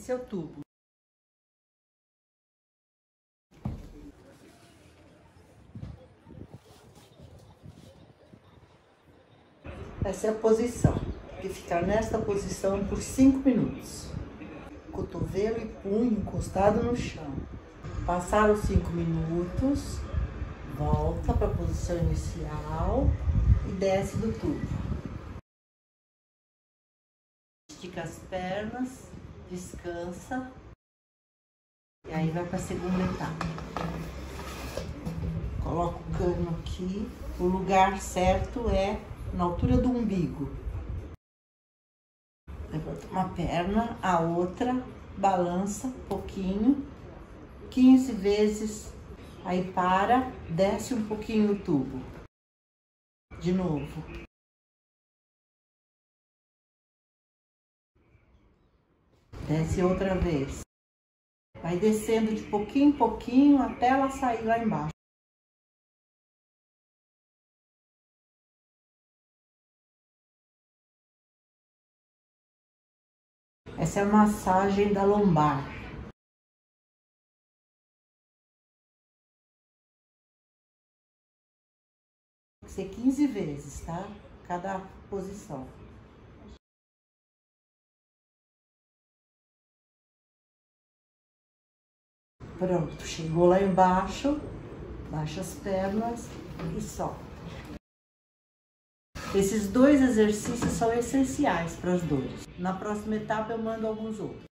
Esse é o tubo. Essa é a posição. Que ficar nesta posição por 5 minutos. Cotovelo e punho encostado no chão. Passaram os 5 minutos, volta para a posição inicial e desce do tubo. Estica as pernas, descansa e aí vai para a segunda etapa. Coloca o cano aqui, o lugar certo é na altura do umbigo. Levanta uma perna, a outra, balança um pouquinho, 15 vezes, aí para, desce um pouquinho o tubo. De novo. Desce outra vez. Vai descendo de pouquinho em pouquinho até ela sair lá embaixo. Essa é a massagem da lombar. Tem que ser 15 vezes, tá? Cada posição. Pronto, chegou lá embaixo, baixa as pernas e solta. Esses dois exercícios são essenciais para as dores. Na próxima etapa eu mando alguns outros.